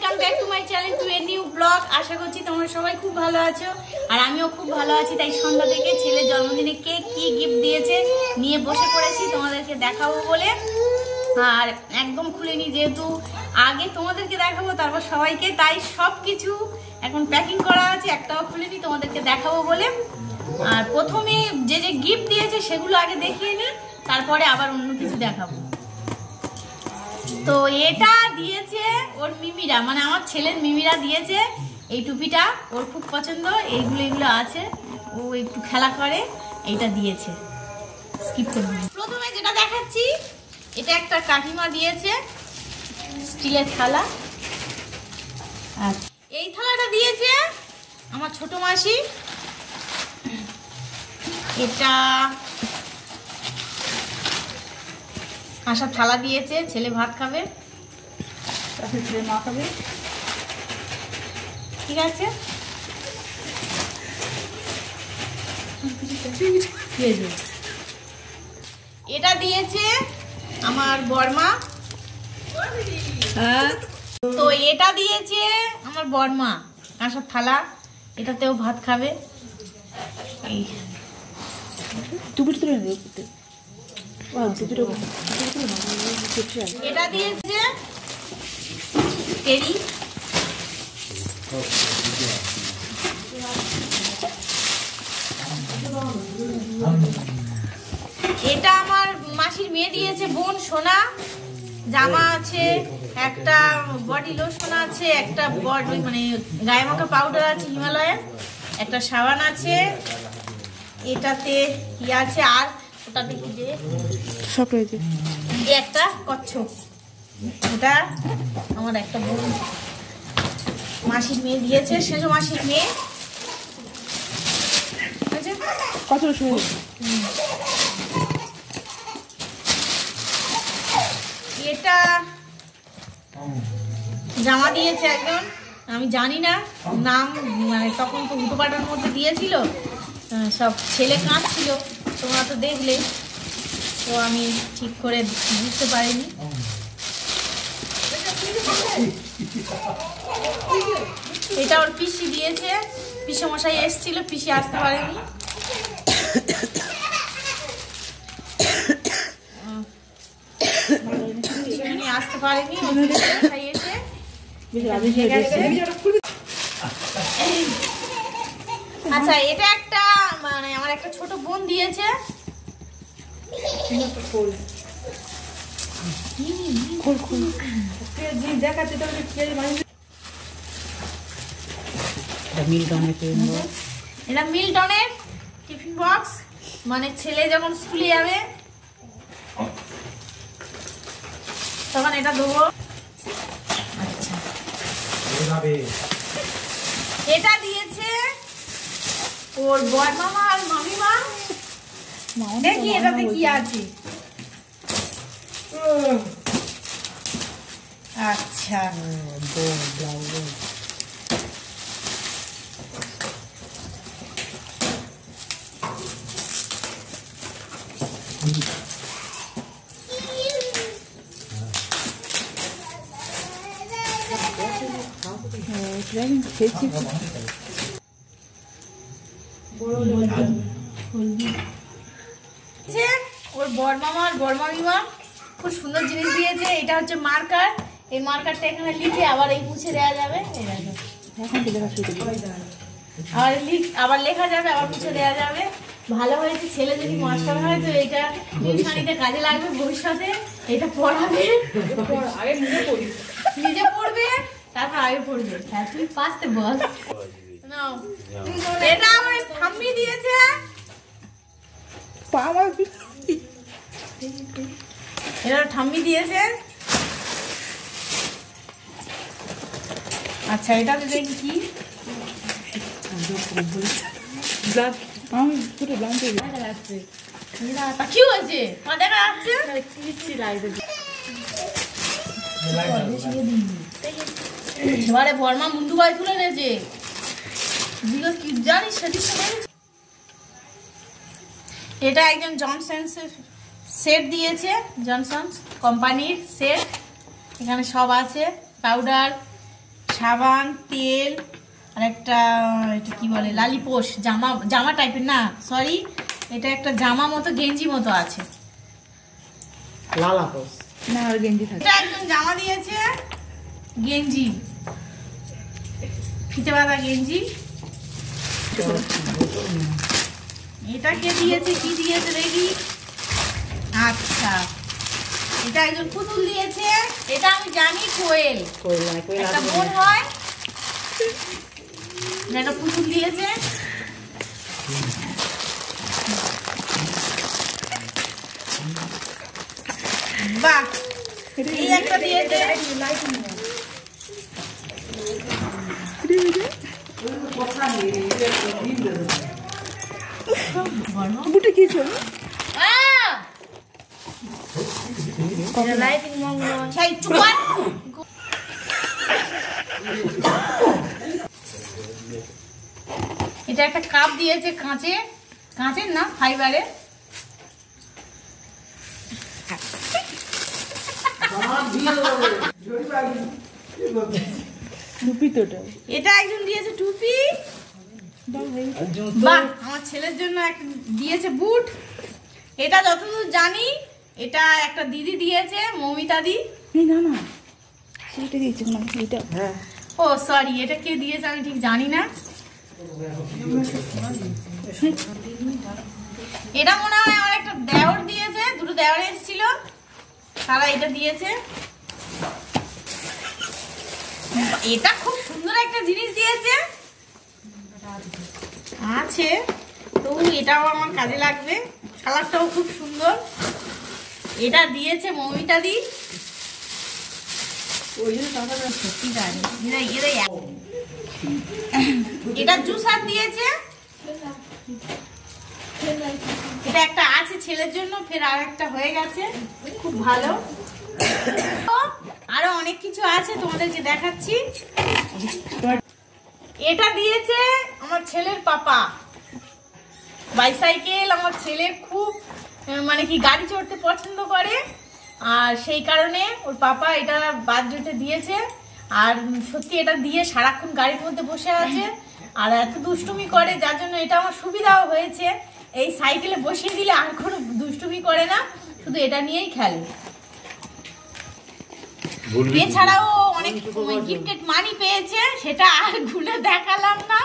Welcome back to my channel to a new vlog আশা করছি তোমরা সবাই খুব ভালো আছো। আর আমিও খুব ভালো আছি, তাই সন্ধ্যা থেকে ছেলের জন্মদিনে কে কি গিফট দিয়েছে নিয়ে বসে পড়েছি, তোমাদেরকে দেখাবো বলে। আর একদম খুলিনি যেহেতু আগে তোমাদেরকে দেখাবো, তারপর সবাইকে, তাই সব কিছু এখন প্যাকিং করা আছে, একটাও খুলিনি তোমাদেরকে দেখাবো বলে। আর প্রথমে যে যে গিফট দিয়েছে, সেগুলো আগে দেখিয়ে নিই তারপরে আবার অন্য কিছু দেখাবো। তো এটা দিয়েছে ওর মিমিরা মানে আমার ছেলের মিমিরা দিয়েছে এই টুপিটা, ওর খুব পছন্দ, এইগুলো এগুলো আছে, ও একটু খেলা করে, এইটা দিয়েছে। স্কিপ প্রথমে যেটা দেখাচ্ছি, এটা একটা কাকিমা দিয়েছে, স্টিলের থালা। আর এই থালাটা দিয়েছে আমার ছোট মাসি। এটা কাঁসার থালা দিয়েছে ছেলে ভাত খাবে। ছেলে মা খাবে? ঠিক আছে। এটা দিয়েছে আমার বর্মা। তো এটা দিয়েছে আমার বর্মা কাঁসার থালা। এটাতেও ভাত খাবে। এই। টুপিটা তুলে এটা দিয়েছে এটা আমার মাসির মেয়ে দিয়েছে, বোন সোনা। জামা আছে, একটা বডি লোশন আছে, একটা বডি মানে গায়ে মাখা পাউডার আছে হিমালয়ের, একটা সাবান আছে, এটাতে কি আছে? আর ওটাতে কি যে সব রয়েছে এই একটা কচ্ছপ। এটা আমার একটা বোন। মাসির মেয়ে দিয়েছে সেজো মাসির মেয়ে। কত সময় এটা জামা দিয়েছে একজন। আমি জানি না নাম মানে তখন তো উটোপাটার মধ্যে দিয়েছিল। সব ছেলে কাঁদছিল। তোমরা তো দেখলে তো আমি ঠিক করে বুঝতে পারিনি। এটা ওর পিসি দিয়েছে। পিসে মশাই এসেছিল পিসি আসতে পারেনি। আসতে পারেনি মশাই এসে। আচ্ছা এটা একটা মানে আমার একটা ছোট বোন দিয়েছে। খোল খোল মিল্টনের পেন এটা মিল্টনের টিফিন বক্স। মানে ছেলে যখন স্কুলে যাবে তখন এটা দেবো। আচ্ছা। এটা দিয়েছে ওর বর মামা আর মামিমা? দেখি এটাতে কি আছে। আচ্ছা। খেয়েছি। দিয়েছে খুব সুন্দর জিনিস দিয়েছে। এটা হচ্ছে মার্কার এই মার্কারটা এখানে লিখে আবার এই মুছে দেওয়া যাবে। আবার লিখ আবার লেখা যাবে, আবার মুছে দেওয়া যাবে। ভালো হয়েছে ছেলে যদি মাস্টার হয় তো এটা টিউশনিতে কাজে লাগবে ভবিষ্যতে। এটা পড়াবে। আগে নিজে নিজে পড়বে, তারপর আগে পড়বে। হ্যাঁ বল। নাও। এটা আমার ঠাম্মি দিয়েছে। পা এটা ঠাম্মি দিয়েছে। আচ্ছা এটা দেখি কি। আমি পুরো কি হয়েছে? এবারে বর্মা মুন্ডু বাই তুলে নিয়েছে দিকে কি জানিস সেদিক সময় এটা একজন জনসন্স সেট দিয়েছে জনসন্স কোম্পানির সেট। এখানে সব আছে পাউডার সাবান তেল আর একটা এটা কি বলে লালিপোষ জামা জামা টাইপের না সরি এটা একটা জামা মতো গেঞ্জি মতো আছে। লালাপোস না আর গেঞ্জি থাকে। এটা একদম জামা দিয়েছে গেঞ্জি। ফিতে বাঁধা গেঞ্জি। এটা কে দিয়েছে কি দিয়েছে দেখি আচ্ছা এটা একজন পুতুল দিয়েছে এটা আমি জানি কোয়েল কোয়েল মানে কোয়েল একটা বোন হয় একটা পুতুল দিয়েছে বাহ এই একটা দিয়েছে বুটে কি চুপার এটা একটা কাপ দিয়েছে কাঁচে কাঁচের না ফাইবারের টুপি তো এটা। একজন দিয়েছে টুপি। বাহ! আমার ছেলের জন্য একটা দিয়েছে বুট। এটা যতদূর জানি এটা একটা দিদি দিয়েছে মৌমিতা দি। না না সেটা দিয়েছে না এটা হ্যাঁ। ও সরি এটা কে দিয়েছে আমি ঠিক জানি না। এটা মনে হয় আমার একটা দেওর দিয়েছে দুটো দেওর এসেছিল। তারা এটা দিয়েছে। এটা খুব সুন্দর একটা জিনিস দিয়েছে। আছে তো এটাও আমার কাজে লাগবে। কালারটাও খুব সুন্দর। এটা দিয়েছে মৌমিতা দি। এটা জুসার দিয়েছে। এটা একটা আছে ছেলের জন্য, ফের আর একটা হয়ে গেছে। খুব ভালো। আরও অনেক কিছু আছে তোমাদেরকে দেখাচ্ছি। এটা দিয়েছে আমার ছেলের পাপা। বাইসাইকেল আমার ছেলে খুব মানে কি গাড়ি চড়তে পছন্দ করে। আর সেই কারণে ওর পাপা এটা বার্থডেতে দিয়েছে। আর সত্যি এটা দিয়ে সারাক্ষণ গাড়ির মধ্যে বসে আছে। আর এত দুষ্টুমি করে, যার জন্য এটা আমার সুবিধাও হয়েছে। এই সাইকেলে বসিয়ে দিলে আর কোনো দুষ্টুমি করে না। শুধু এটা নিয়েই খেলে। এছাড়াও অনেক গিফটেড মানি পেয়েছে সেটা আরগুলো দেখালাম না।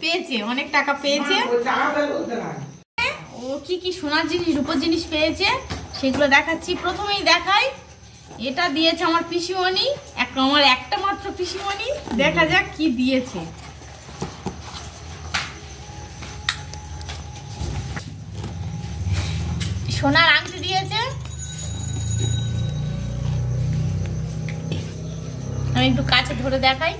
পেয়েছে অনেক টাকা পেয়েছে। ও কি কি সোনার জিনিস রূপোর জিনিস পেয়েছে সেগুলো দেখাচ্ছি। প্রথমেই দেখাই এটা দিয়েছে আমার পিসিমণি। এক আমার একটা মাত্র পিসিমণি। দেখা যাক কি দিয়েছে। সোনার আংটি আমি একটু কাছে ধরে দেখাই।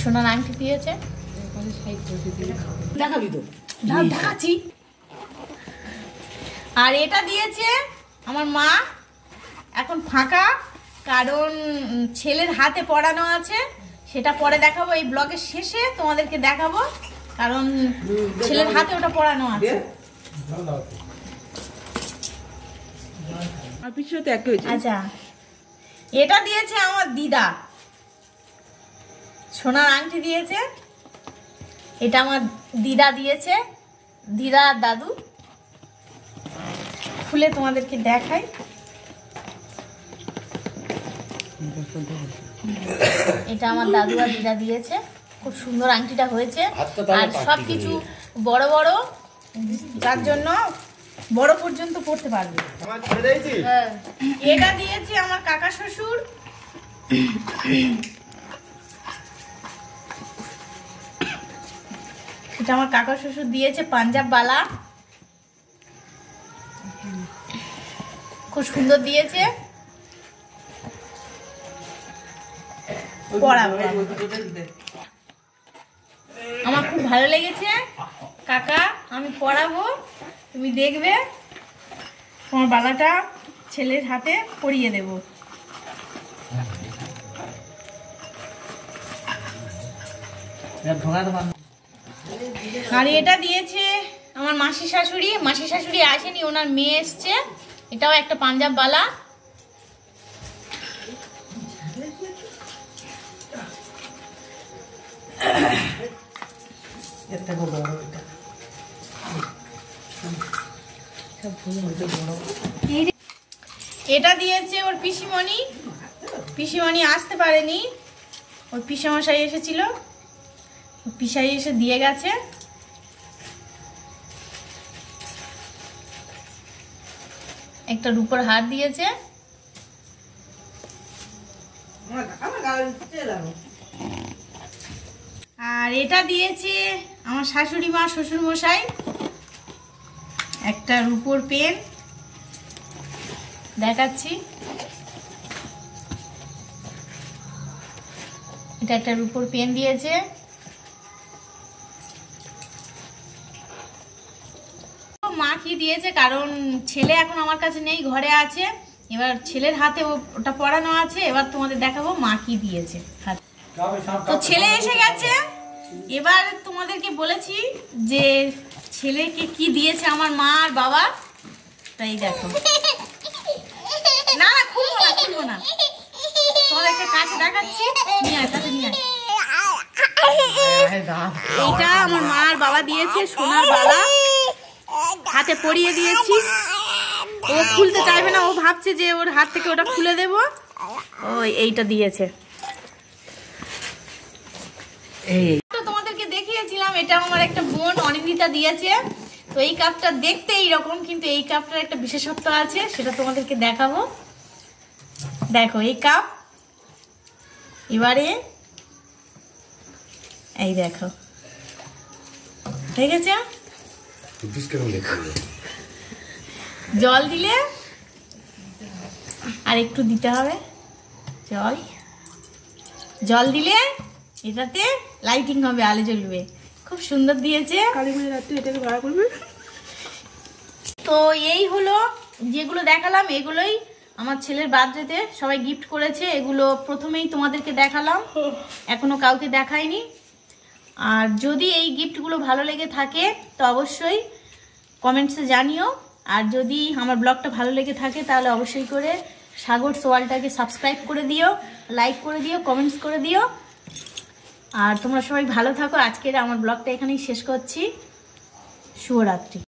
সোনার আংটি দিয়েছে। দেখাবি তো। দেখাচ্ছি। আর এটা দিয়েছে আমার মা। এখন ফাঁকা কারণ ছেলের হাতে পড়ানো আছে। সেটা পরে দেখাবো এই ব্লগের শেষে তোমাদেরকে দেখাবো। কারণ ছেলের হাতে ওটা পড়ানো আছে। আচ্ছা। এটা দিয়েছে আমার দিদা। সোনার আংটি দিয়েছে। এটা আমার দিদা দিয়েছে। দিদা আর দাদু। খুলে তোমাদেরকে দেখাই। এটা আমার দাদু আর দিদা দিয়েছে। খুব সুন্দর আংটিটা হয়েছে। আর সব কিছু বড় বড়। যার জন্য বড় পর্যন্ত পড়তে পারবে। হ্যাঁ। এটা দিয়েছে আমার কাকা শ্বশুর। এটা আমার কাকা শ্বশুর দিয়েছে পাঞ্জাব বালা। খুব সুন্দর দিয়েছে। আমার খুব ভালো লেগেছে। কাকা আমি পড়াবো। তুমি দেখবে তোমার বালাটা ছেলের হাতে পরিয়ে দেব। হ্যাঁ, আর এটা দিয়েছে আমার মাসি শাশুড়ি। মাসি শাশুড়ি আসেনি ওনার মেয়ে এসছে। এটাও একটা পাঞ্জাব বালা। এর বড় এটা। এটা দিয়েছে ওর পিসিমণি। পিসিমণি আসতে পারেনি। ওর পিসামশাই এসেছিল। পিসাই এসে দিয়ে গেছে। একটা রূপোর হার দিয়েছে। আর এটা দিয়েছে আমার শাশুড়ি মা শ্বশুর মশাই একটা রূপোর পেন। দেখাচ্ছি। এটা একটা রূপোর পেন দিয়েছে। মা কি দিয়েছে? কারণ ছেলে এখন আমার কাছে নেই ঘরে আছে। এবার ছেলের হাতে ওটা পড়ানো আছে। এবার তোমাদের দেখাবো মা কি দিয়েছে। তো ছেলে এসে গেছে। এবার তোমাদেরকে বলেছি যে ছেলেকে কি দিয়েছে আমার মা আর বাবা? তাই দেখো। না না, খুলবো না খুলবো না। তোমাদেরকে কাছে দেখাচ্ছি। নিয়ে নিয়ে এইটা আমার মা আর বাবা দিয়েছে, সোনার বালা। হাতে পরিয়ে দিয়েছি। ও খুলতে চাইবে না, ও ভাবছে যে ওর হাত থেকে ওটা খুলে দেব। ও এইটা দিয়েছে। এই দেখিয়েছিলাম এটা আমার একটা বোন অনিন্দিতা দিয়েছে। তো এই কাপটা দেখতে এইরকম, কিন্তু এই কাপটার একটা বিশেষত্ব আছে, সেটা তোমাদেরকে দেখাবো। দেখো, এই কাপ। এবারে, এই দেখো। হয়ে গেছে জল দিলে? আর একটু দিতে হবে। জল। জল দিলে? এটাতে লাইটিং হবে আলো জ্বলবে। খুব সুন্দর দিয়েছে। কালী পুজোর রাত্রে এটাকে ভাড়া করবে? তো এই হলো যেগুলো দেখালাম এগুলোই আমার ছেলের বার্থডেতে সবাই গিফট করেছে। এগুলো প্রথমেই তোমাদেরকে দেখালাম। এখনও কাউকে দেখাইনি। আর যদি এই গিফটগুলো ভালো লেগে থাকে তো অবশ্যই কমেন্টসে জানিও। আর যদি আমার ব্লগটা ভালো লেগে থাকে তাহলে অবশ্যই করে সাগর সোয়ালটাকে সাবস্ক্রাইব করে দিও লাইক করে দিও কমেন্টস করে দিও। আর তোমরা সবাই ভালো থাকো। আজকের আমার ব্লগটা এখানেই শেষ করছি। শুভরাত্রি।